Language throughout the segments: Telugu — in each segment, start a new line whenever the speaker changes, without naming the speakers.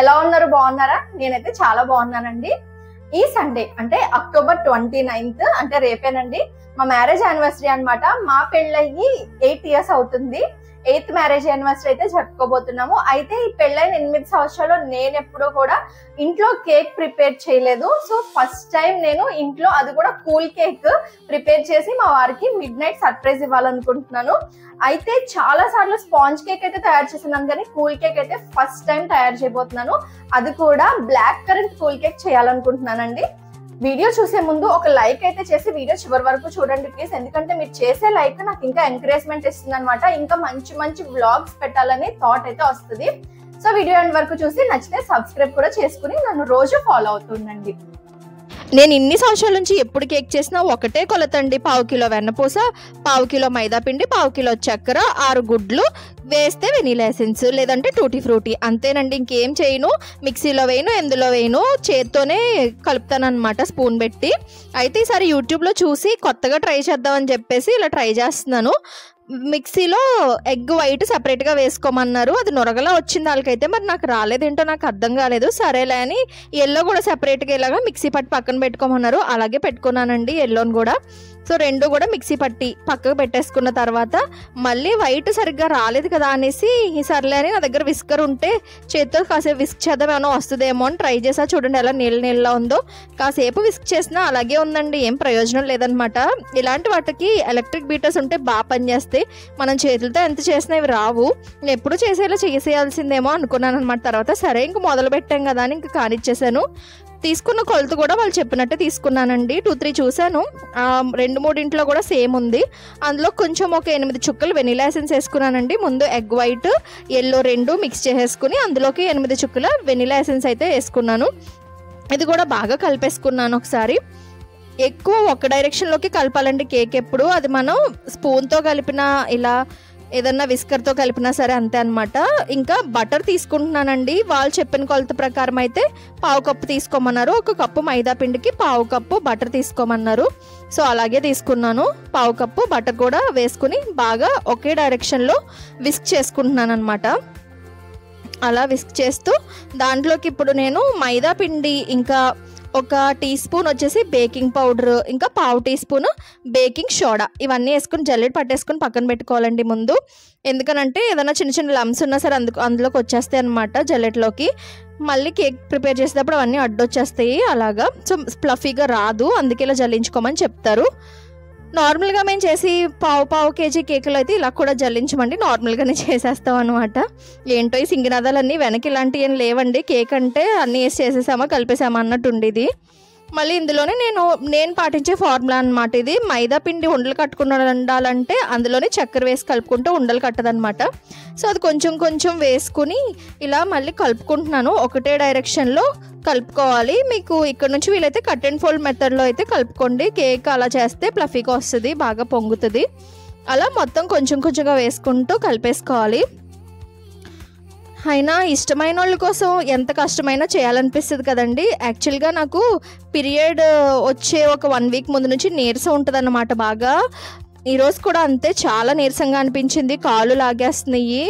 ఎలా ఉన్నారు? బాగున్నారా? నేనైతే చాలా బాగున్నానండి. ఈ సండే అంటే అక్టోబర్ ట్వంటీ నైన్త్ అంటే రేపేనండి. మా మ్యారేజ్ యానివర్సరీ అనమాట మా పెళ్ళయ్యి ఎయిట్ ఇయర్స్ అవుతుంది. ఎయిత్ మ్యారేజ్ యానివర్సరీ అయితే జరుపుకోబోతున్నాము. అయితే ఈ పెళ్ళైన ఎనిమిది సంవత్సరాలు నేను ఎప్పుడూ కూడా ఇంట్లో కేక్ ప్రిపేర్ చేయలేదు. సో ఫస్ట్ టైం నేను ఇంట్లో అది కూడా కూల్ కేక్ ప్రిపేర్ చేసి మా వారికి మిడ్ నైట్ సర్ప్రైజ్ ఇవ్వాలనుకుంటున్నాను. అయితే చాలా సార్లు స్పాంజ్ కేక్ అయితే తయారు చేస్తున్నాను. కానీ కూల్ కేక్ అయితే ఫస్ట్ టైం తయారు చేయబోతున్నాను. అది కూడా బ్లాక్ కరెంట్ కూల్ కేక్ చేయాలనుకుంటున్నానండి. వీడియో చూసే ముందు ఒక లైక్ అయితే చేసి వీడియో చివరి వరకు చూడండి ప్లీజ్ ఎందుకంటే మీరు చేసే లైక్ నాకు ఇంకా ఎంకరేజ్మెంట్ ఇస్తుంది అనమాట ఇంకా మంచి మంచి వ్లాగ్స్ పెట్టాలని థాట్ అయితే వస్తుంది. సో వీడియో ఎండ్ వరకు చూసి నచ్చితే సబ్స్క్రైబ్ కూడా చేసుకుని నన్ను రోజు ఫాలో అవుతుండండి.
నేను ఇన్ని సంవత్సరాల నుంచి ఎప్పుడు కేక్ చేసినా ఒకటే కొలతండి. పావు కిలో వెన్నపూస పావు కిలో మైదా పిండి పావు కిలో చక్కెర ఆరు గుడ్లు. వేస్తే వెనీలా ఎసెన్స్ లేదంటే టూటీ ఫ్రూటీ. అంతేనండి ఇంకేం చేయను. మిక్సీలో వేయను ఎందులో వేయను. చేత్తోనే కలుపుతానమాట స్పూన్ పెట్టి. అయితే ఈసారి యూట్యూబ్లో చూసి కొత్తగా ట్రై చేద్దామని చెప్పేసి ఇలా ట్రై చేస్తున్నాను. మిక్సీలో ఎగ్ వైట్ సపరేట్గా వేసుకోమన్నారు. అది నొరగలా వచ్చింది వాళ్ళకైతే. మరి నాకు రాలేదేంటో నాకు అర్థం కాలేదు. సరేలే అని ఎల్లో కూడా సపరేట్గా ఇలాగా మిక్సీ పట్టి పక్కన పెట్టుకోమన్నారు. అలాగే పెట్టుకున్నానండి ఎల్లోని కూడా. సో రెండు కూడా మిక్సీ పట్టి పక్కకు పెట్టేసుకున్న తర్వాత మళ్ళీ వైట్ సరిగ్గా రాలేదు కదా అనేసి ఈ సర్లే అని నా దగ్గర విస్కర్ ఉంటే చేత్తో కాసేపు విస్క్ చేద్దాం ఏమైనా వస్తుందేమో అని ట్రై చేసా. చూడండి ఎలా నీళ్ళ నీళ్ళ ఉందో. కాసేపు విస్క్ చేసినా అలాగే ఉందండి. ఏం ప్రయోజనం లేదనమాట. ఇలాంటి వాటికి ఎలక్ట్రిక్ బీటర్స్ ఉంటే బాగా పనిచేస్తాయి మనం చేతులతో ఎంత చేసినా ఇవి రావు. నేను ఎప్పుడు చేసేలా చేసేయాల్సిందేమో అనుకున్నాను అనమాట తర్వాత సరే ఇంక మొదలు పెట్టాం కదా అని ఇంక కానిచ్చేసాను. తీసుకున్న కొలత కూడా వాళ్ళు చెప్పినట్టే తీసుకున్నానండి. టూ త్రీ చూశాను. రెండు మూడింట్లో కూడా సేమ్ ఉంది. అందులో కొంచెం ఒక ఎనిమిది చుక్కలు వెనిలా ఎసెన్స్ వేసుకున్నానండి. ముందు ఎగ్ వైట్ ఎల్లో రెండు మిక్స్ చేసేసుకుని అందులోకి ఎనిమిది చుక్కల వెనిలా ఎసెన్స్ అయితే వేసుకున్నాను. ఇది కూడా బాగా కలిపేసుకున్నాను ఒకసారి. ఎక్కువ ఒక డైరెక్షన్లోకి కలపాలండి కేక్ ఎప్పుడు. అది మనం స్పూన్తో కలిపిన ఇలా ఏదన్నా విస్కర్తో కలిపినా సరే అంతే అనమాట ఇంకా బటర్ తీసుకుంటున్నానండి. వాళ్ళు చెప్పిన కొలత ప్రకారం అయితే పావు కప్పు తీసుకోమన్నారు. ఒక కప్పు మైదా పిండికి పావు కప్పు బటర్ తీసుకోమన్నారు. సో అలాగే తీసుకున్నాను. పావు కప్పు బటర్ కూడా వేసుకుని బాగా ఒకే డైరెక్షన్లో విస్క్ చేసుకుంటున్నాను అనమాట అలా విస్క్ చేస్తూ దాంట్లోకి ఇప్పుడు నేను మైదా పిండి ఇంకా ఒక టీ స్పూన్ వచ్చేసి బేకింగ్ పౌడర్ ఇంకా పావు టీ స్పూన్ బేకింగ్ సోడా ఇవన్నీ వేసుకుని జల్లెడ పట్టేసుకుని పక్కన పెట్టుకోవాలండి ముందు. ఎందుకనంటే ఏదైనా చిన్న చిన్న లమ్స్ ఉన్నా సరే అందుకు అందులోకి వచ్చేస్తాయి అనమాట జల్లెట్లోకి మళ్ళీ కేక్ ప్రిపేర్ చేసేటప్పుడు అవన్నీ అడ్డొచ్చేస్తాయి అలాగా. సో ఫ్లఫీగా రాదు అందుకే ఇలా జల్లించుకోమని చెప్తారు. నార్మల్గా మేము చేసి పావు పావు కేజీ కేకులు అయితే ఇలా కూడా జల్లించమండి. నార్మల్గానే చేసేస్తాం అనమాట ఏంటో ఈ సింగినాదాలన్నీ వెనక్కి ఇలాంటివి ఏం లేవండి. కేక్ అంటే అన్నీ వేసి చేసేసామా కలిపేసామా అన్నట్టు ఉండేది మళ్ళీ ఇందులోనే నేను నేను పాటించే ఫార్ములా అనమాట ఇది. మైదా పిండి ఉండలు కట్టుకుని ఉండాలంటే అందులోనే చక్కెర వేసి కలుపుకుంటూ ఉండలు కట్టదనమాట సో అది కొంచెం కొంచెం వేసుకుని ఇలా మళ్ళీ కలుపుకుంటున్నాను. ఒకటే డైరెక్షన్లో కలుపుకోవాలి. మీకు ఇక్కడ నుంచి వీలైతే కట్ అండ్ ఫోల్డ్ మెథడ్లో అయితే కలుపుకోండి. కేక్ అలా చేస్తే ప్లఫీగా వస్తుంది బాగా పొంగుతుంది. అలా మొత్తం కొంచెం కొంచెంగా వేసుకుంటూ కలిపేసుకోవాలి. అయినా ఇష్టమైన వాళ్ళ కోసం ఎంత కష్టమైనా చేయాలనిపిస్తుంది కదండి. యాక్చువల్గా నాకు పీరియడ్ వచ్చే ఒక వన్ వీక్ ముందు నుంచి నీరసం ఉంటుంది అన్నమాట బాగా ఈరోజు కూడా అంతే చాలా నీరసంగా అనిపించింది. కాళ్ళు లాగేస్తున్నాయి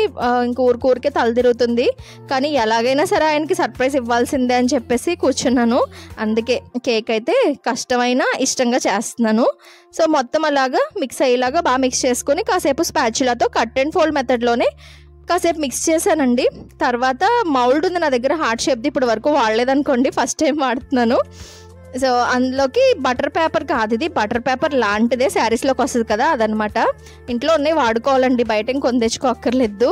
ఇంక ఊరికూరికే తల తిరుగుతుంది. కానీ ఎలాగైనా సరే ఆయనకి సర్ప్రైజ్ ఇవ్వాల్సిందే అని చెప్పేసి కూర్చున్నాను. అందుకే కేక్ అయితే కష్టమైనా ఇష్టంగా చేస్తున్నాను. సో మొత్తం అలాగా మిక్స్ అయ్యేలాగా బాగా మిక్స్ చేసుకొని కాసేపు స్పాచులాతో కట్ అండ్ ఫోల్డ్ మెథడ్లోనే కాసేపు మిక్స్ చేశానండి. తర్వాత మౌల్డ్ ఉంది నా దగ్గర హార్ట్ షేప్ది ఇప్పుడు వరకు వాడలేదనుకోండి ఫస్ట్ టైం వాడుతున్నాను. సో అందులోకి బటర్ పేపర్ కాదు ఇది. బటర్ పేపర్ లాంటిదే శారీస్లోకి వస్తుంది కదా అదనమాట. ఇంట్లో ఉన్నాయి వాడుకోవాలండి. బయట ఇంకొని తెచ్చుకోక్కర్లేదు.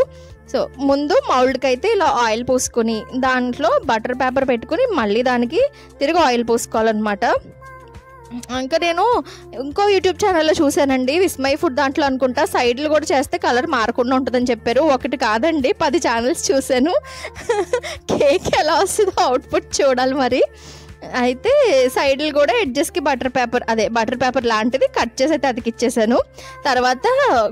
సో ముందు మౌల్డ్కి అయితే ఇలా ఆయిల్ పోసుకొని దాంట్లో బటర్ పేపర్ పెట్టుకుని మళ్ళీ దానికి తిరిగి ఆయిల్ పోసుకోవాలన్నమాట. ఇంకా నేను ఇంకో యూట్యూబ్ ఛానల్లో చూశానండి విస్మయ్ ఫుడ్ దాంట్లో అనుకుంటా. సైడ్లు కూడా చేస్తే కలర్ మారకుండా ఉంటుందని చెప్పారు. ఒకటి కాదండి పది ఛానల్స్ చూశాను. కేక్ ఎలా వస్తుందో అవుట్పుట్ చూడాలి మరి. అయితే సైడ్లు కూడా ఎడ్జెస్కి బటర్ పేపర్ అదే బటర్ పేపర్ లాంటిది కట్ చేసి అయితే అతికిచ్చేసాను. తర్వాత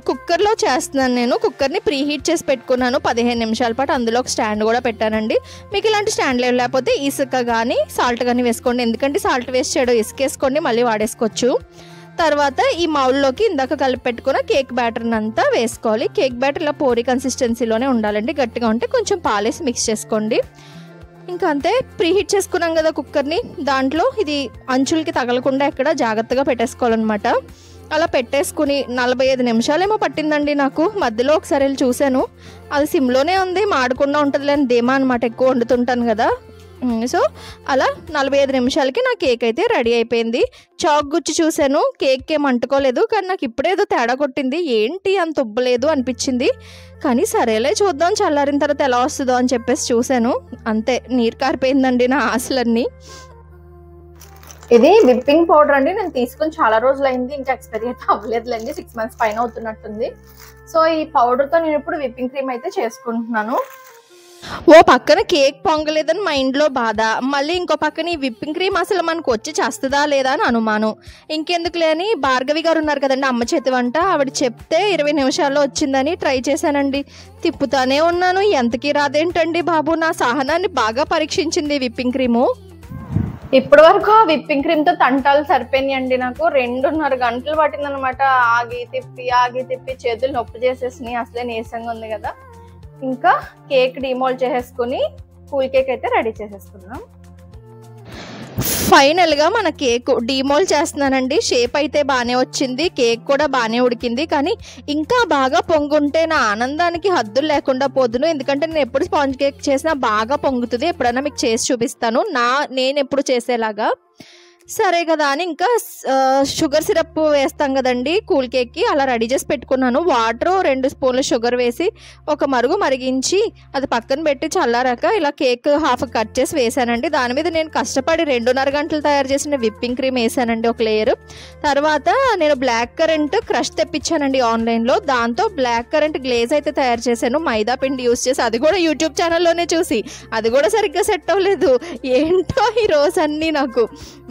కుక్కర్లో చేస్తున్నాను నేను. కుక్కర్ని ప్రీ హీట్ చేసి పెట్టుకున్నాను పదిహేను నిమిషాల పాటు. అందులో ఒక స్టాండ్ కూడా పెట్టానండి. మీకు ఇలాంటి స్టాండ్ లేవు. లేకపోతే ఇసుక కానీ సాల్ట్ కానీ వేసుకోండి. ఎందుకంటే సాల్ట్ వేస్ట్ చేయడం ఇసుక వేసుకోండి మళ్ళీ వాడేసుకోవచ్చు. తర్వాత ఈ మౌల్లోకి ఇందాక కలిపి పెట్టుకున్న కేక్ బ్యాటర్ని అంతా వేసుకోవాలి. కేక్ బ్యాటర్ ఇలా పోరీ కన్సిస్టెన్సీలోనే ఉండాలండి. గట్టిగా ఉంటే కొంచెం పాలేసి మిక్స్ చేసుకోండి. ఇంకా అంతే ప్రీహీట్ చేసుకున్నాం కదా కుక్కర్ని. దాంట్లో ఇది అంచులకి తగలకుండా ఎక్కడ జాగ్రత్తగా పెట్టేసుకోవాలన్నమాట. అలా పెట్టేసుకుని నలభై ఐదు నిమిషాలేమో పట్టిందండి నాకు. మధ్యలో ఒకసారి వెళ్ళి చూశాను. అది సిమ్లోనే ఉంది మాడకుండా ఉంటుంది లేని ధీమా అనమాట ఎక్కువ వండుతుంటాను కదా. సో అలా నలభై ఐదు నిమిషాలకి నా కేక్ అయితే రెడీ అయిపోయింది. చాక్ గుచ్చి చూశాను. కేక్ ఏం అంటుకోలేదు. కానీ నాకు ఇప్పుడేదో తేడా కొట్టింది. ఏంటి అంత ఉబ్బలేదు అనిపించింది. కానీ సరేలే చూద్దాం. చల్లారిన తర్వాత ఎలా వస్తుందో అని చెప్పేసి చూశాను. అంతే నీరు కారిపోయిందండి నా ఆశలన్నీ.
ఇది విప్పింగ్ పౌడర్ అండి. నేను తీసుకుని చాలా రోజులు అయింది ఇంకా ఎక్స్పైరీ అయితే అవ్వలేదులేండి. సిక్స్ మంత్స్ పైన అవుతున్నట్టుంది. సో ఈ పౌడర్తో నేను ఇప్పుడు విప్పింగ్ క్రీమ్ అయితే చేసుకుంటున్నాను.
ఓ పక్కన కేక్ పొంగలేదని మైండ్లో బాధ. మళ్ళీ ఇంకో పక్కన ఈ విప్పింగ్ క్రీమ్ అసలు మనకు వచ్చి చేస్తుందా లేదా అని అనుమానం. ఇంకెందుకులే అని భార్గవి గారు ఉన్నారు కదండి అమ్మ చేతి వంట. ఆవిడ చెప్తే ఇరవై నిమిషాల్లో వచ్చిందని ట్రై చేశానండి. తిప్పుతానే ఉన్నాను. ఎంతకీ రాదేంటండి బాబు? నా సహనాన్ని బాగా పరీక్షించింది విప్పింగ్ క్రీము.
ఇప్పటి వరకు ఆ విప్పింగ్ క్రీమ్తో తంటాలు సరిపోయినాయండి నాకు. రెండున్నర గంటలు పట్టిందనమాట. ఆగి తిప్పి ఆగి తిప్పి చేతులు నొప్పి చేసేసినాయి. అసలే నీరసంగా ఉంది కదా. ఇంకా కేక్ డిమోల్డ్ చేసేసుకుని కూల్ కేక్ అయితే రెడీ చేసేసుకున్నాం
ఫైనల్గా మన కేక్ డీమోల్ చేస్తున్నానండి. షేప్ అయితే బాగానే వచ్చింది. కేక్ కూడా బాగానే ఉడికింది. కానీ ఇంకా బాగా పొంగుంటే నా ఆనందానికి హద్దులు లేకుండా పోదును. ఎందుకంటే నేను ఎప్పుడు స్పాంజ్ కేక్ చేసినా బాగా పొంగుతుంది. ఎప్పుడైనా మీకు చేసి చూపిస్తాను. నా నేను ఎప్పుడు చేసేలాగా. సరే కదా అని ఇంకా షుగర్ సిరప్ వేస్తాం కదండి కూల్ కేక్కి. అలా రెడీ చేసి పెట్టుకున్నాను. వాటర్ రెండు స్పూన్ల షుగర్ వేసి ఒక మరుగు మరిగించి అది పక్కన పెట్టి చల్లారాక ఇలా కేక్ హాఫ్ కట్ చేసి వేసానండి దాని మీద నేను కష్టపడి రెండున్నర గంటలు తయారు చేసిన విప్పింగ్ క్రీమ్ వేసానండి ఒక లేయర్. తర్వాత నేను బ్లాక్ కరెంట్ క్రష్ తెప్పించానండి ఆన్లైన్లో. దాంతో బ్లాక్ కరెంట్ గ్లేజ్ అయితే తయారు చేశాను. మైదా పిండి యూస్ చేసి అది కూడా యూట్యూబ్ ఛానల్లోనే చూసి. అది కూడా సరిగ్గా సెట్ అవ్వలేదు. ఏంటో ఈ రోజు అన్నీ నాకు.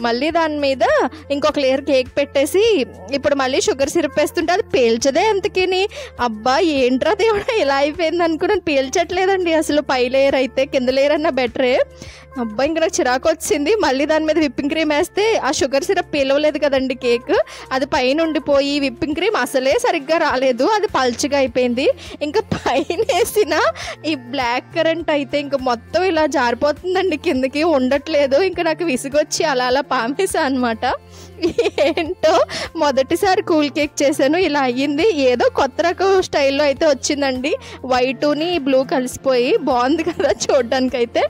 మళ్ళీ దాని మీద ఇంకొక లేయర్ కేక్ పెట్టేసి ఇప్పుడు మళ్ళీ షుగర్ సిరప్ వేస్తుంటే అది పేల్చదే ఎంతకిని అబ్బా ఏంట్రా దేవుడా ఇలా అయిపోయింది అనుకున్నాను పీల్చట్లేదండి. అసలు పై లేయర్ అయితే కింద లేయర్ అన్న బెటరే అబ్బా ఇంకా నాకు చిరాకు వచ్చింది. మళ్ళీ దాని మీద విప్పింగ్ క్రీమ్ వేస్తే ఆ షుగర్ సిరప్ పీలవలేదు కదండి కేక్. అది పైన ఉండిపోయి విప్పింగ్ క్రీమ్ అసలే సరిగ్గా రాలేదు. అది పల్చగా అయిపోయింది. ఇంకా పైన వేసిన ఈ బ్లాక్ కరెంట్ అయితే ఇంకా మొత్తం ఇలా జారిపోతుందండి. కిందకి ఉండట్లేదు. ఇంకా నాకు విసుగొచ్చి అలా అలా పామేసా అనమాట ఏంటో మొదటిసారి కూల్ కేక్ చేశాను ఇలా అయ్యింది. ఏదో కొత్త రకం స్టైల్లో అయితే వచ్చిందండి. వైటుని బ్లూ కలిసిపోయి బాగుంది కదా చూడడానికి అయితే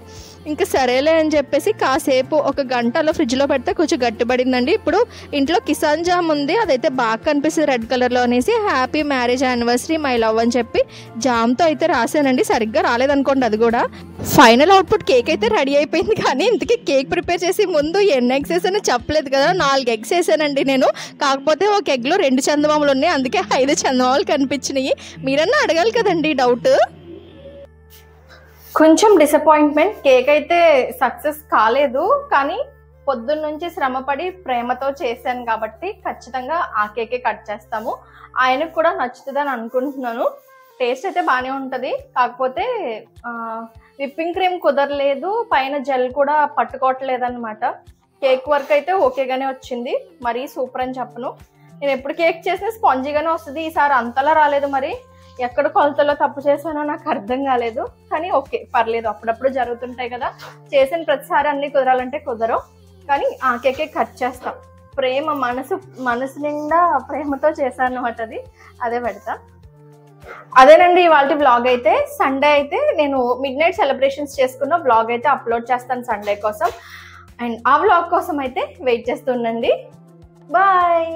ఇంకా సరేలే అని చెప్పేసి కాసేపు ఒక గంట అలా ఫ్రిడ్జ్లో పెడితే కొంచెం గట్టిపడిందండి. ఇప్పుడు ఇంట్లో కిసాన్ జామ్ ఉంది అదైతే బాగా కనిపిస్తుంది రెడ్ కలర్లో అనేసి. Happy marriage anniversary my love అని చెప్పి జామ్తో అయితే రాశానండి. సరిగ్గా రాలేదనుకోండి అది కూడా. ఫైనల్ అవుట్పుట్ కేక్ అయితే రెడీ అయిపోయింది కానీ ఇంతకీ కేక్ ప్రిపేర్ చేసి ముందు ఎన్ని ఎగ్స్ వేసానో చెప్పలేదు కదా నాలుగు ఎగ్స్ వేసానండి నేను. కాకపోతే ఒక ఎగ్లో రెండు చందమామలు ఉన్నాయి అందుకే ఐదు చందమామలు కనిపించినాయి. మీరన్నా అడగాలి కదండి డౌట్?
కొంచెం డిసప్పాయింట్మెంట్ కేక్ అయితే సక్సెస్ కాలేదు కానీ పొద్దున్న నుంచి శ్రమపడి ప్రేమతో చేశాను కాబట్టి ఖచ్చితంగా ఆ కేకే కట్ చేస్తాము. ఆయనకు కూడా నచ్చుతుందని అనుకుంటున్నాను. టేస్ట్ అయితే బాగానే ఉంటుంది. కాకపోతే విప్పింగ్ క్రీమ్ కుదరలేదు. పైన జెల్ కూడా పట్టుకోవట్లేదు అనమాట కేక్ వర్క్ అయితే ఓకేగానే వచ్చింది. మరీ సూపర్ అని చెప్పను. నేను ఎప్పుడు కేక్ చేసినా స్పాంజీగానే వస్తుంది. ఈసారి అంతలా రాలేదు మరి. ఎక్కడ కొలతలో తప్పు చేశానో నాకు అర్థం కాలేదు. కానీ ఓకే పర్లేదు. అప్పుడప్పుడు జరుగుతుంటాయి కదా. చేసిన ప్రతిసారి అన్ని కుదరాలంటే కుదరవు. కానీ ఆ కేకే కట్ చేస్తాం. ప్రేమ మనసు మనసు నిండా ప్రేమతో చేశాను అనమాట అది. అదే పెడతా. అదేనండి ఇవాళ బ్లాగ్ అయితే సండే అయితే నేను మిడ్ నైట్ సెలబ్రేషన్స్ చేసుకున్న బ్లాగ్ అయితే అప్లోడ్ చేస్తాను సండే కోసం. అండ్ ఆ బ్లాగ్ కోసం అయితే వెయిట్ చేస్తుండండి బాయ్